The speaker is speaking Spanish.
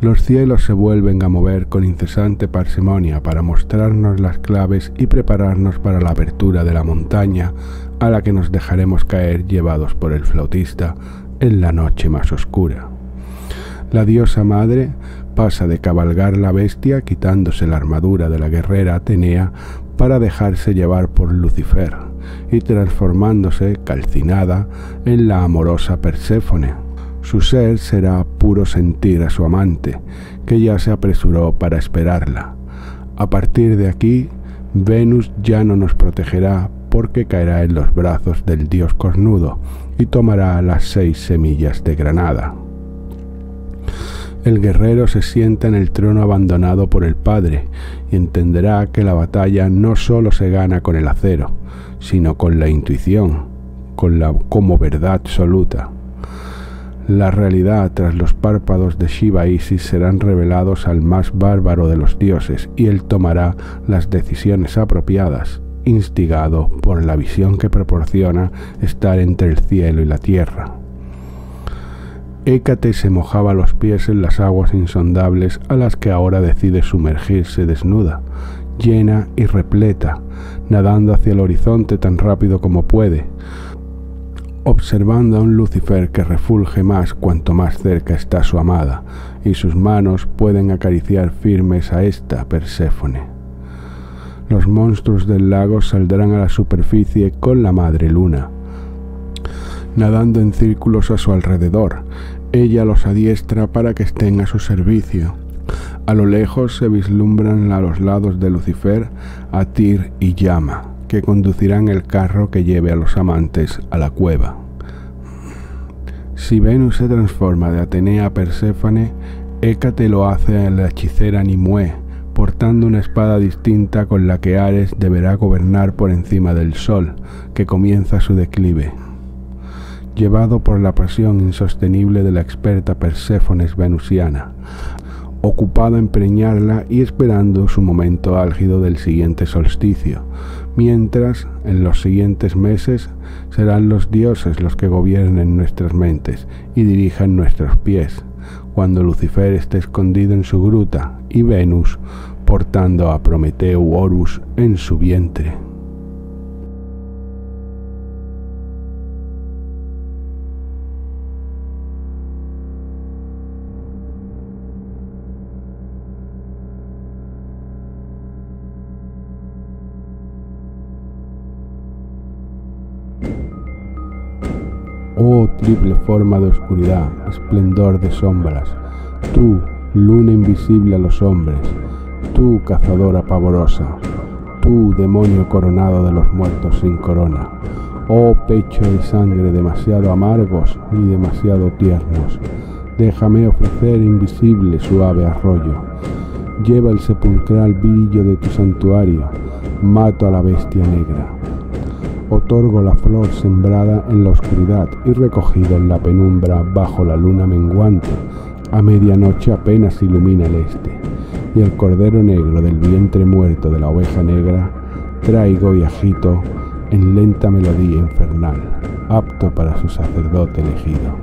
Los cielos se vuelven a mover con incesante parsimonia para mostrarnos las claves y prepararnos para la abertura de la montaña a la que nos dejaremos caer llevados por el flautista en la noche más oscura. La diosa madre pasa de cabalgar la bestia quitándose la armadura de la guerrera Atenea para dejarse llevar por Lucifer y transformándose, calcinada, en la amorosa Perséfone. Su ser será puro sentir a su amante, que ya se apresuró para esperarla. A partir de aquí, Venus ya no nos protegerá porque caerá en los brazos del dios cornudo y tomará las seis semillas de granada. El guerrero se sienta en el trono abandonado por el Padre y entenderá que la batalla no sólo se gana con el acero, sino con la intuición, con la como verdad absoluta. La realidad tras los párpados de Shiva Isis serán revelados al más bárbaro de los dioses y él tomará las decisiones apropiadas, instigado por la visión que proporciona estar entre el cielo y la tierra. Hécate se mojaba los pies en las aguas insondables a las que ahora decide sumergirse desnuda, llena y repleta, nadando hacia el horizonte tan rápido como puede, observando a un Lucifer que refulge más cuanto más cerca está su amada, y sus manos pueden acariciar firmes a esta Perséfone. Los monstruos del lago saldrán a la superficie con la madre luna, nadando en círculos a su alrededor. Ella los adiestra para que estén a su servicio. A lo lejos se vislumbran a los lados de Lucifer, Atir y Llama que conducirán el carro que lleve a los amantes a la cueva. Si Venus se transforma de Atenea a Perséfone, Hécate lo hace a la hechicera Nimue, portando una espada distinta con la que Ares deberá gobernar por encima del sol, que comienza su declive. Llevado por la pasión insostenible de la experta Perséfones venusiana, ocupado en preñarla y esperando su momento álgido del siguiente solsticio, mientras en los siguientes meses serán los dioses los que gobiernen nuestras mentes y dirijan nuestros pies, cuando Lucifer esté escondido en su gruta y Venus portando a Prometeo Horus en su vientre. Oh triple forma de oscuridad, esplendor de sombras, tú, luna invisible a los hombres, tú, cazadora pavorosa, tú, demonio coronado de los muertos sin corona, oh pecho de sangre demasiado amargos y demasiado tiernos, déjame ofrecer invisible suave arroyo, lleva el sepulcral brillo de tu santuario, mato a la bestia negra otorgo la flor sembrada en la oscuridad y recogida en la penumbra bajo la luna menguante. A medianoche apenas ilumina el este, y el cordero negro del vientre muerto de la oveja negra traigo y agito en lenta melodía infernal, apto para su sacerdote elegido.